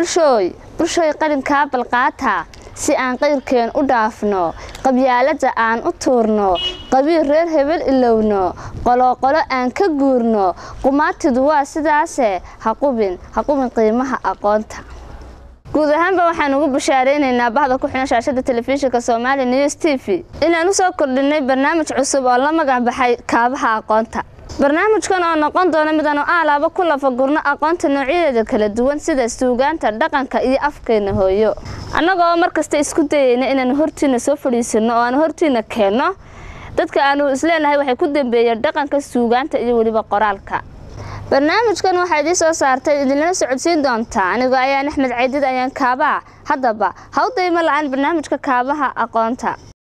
bulshooy bulshooy qalinkaa balqaata si aan qayrkeen u dhaafno qabyaaladda aan u tuurno qabiil reer hebel ilowno qoloqolo aan ka guurno qumaatidu waa sidaase haqubin haqubin qiimaha aqoonta. Guud ahaanba waxaan ugu bashaaraynaynaa bahda ku xihan shaashada telefishinka soomaali news t v. Inaan u soo kordhinay barnaamij cusub oo la magac baxay kaabaha aqoonta barnaamijkan oo noqon doona midaanu aalaaba ku lafagurno aqoonta noocyadeeda kala duwan sida suugaanta dhaqanka iyo afkeena hooyo. Annagoo markasta isku dayeyna inaanu hortiina soo fadhiisano oo aanu hortiina keenno dadka aanu isleenahay waxay ku dambeeyeen dhaqanka suugaanta iyo weliba qoraalka. Barnaamijkan waxaa idiin soo saartay idinlana socodsiin doontaa. Anigoo ayaan axmed caydid ayaan kaabaa haddaba ha u daymo la'aan barnaamijka kaabaha aqoonta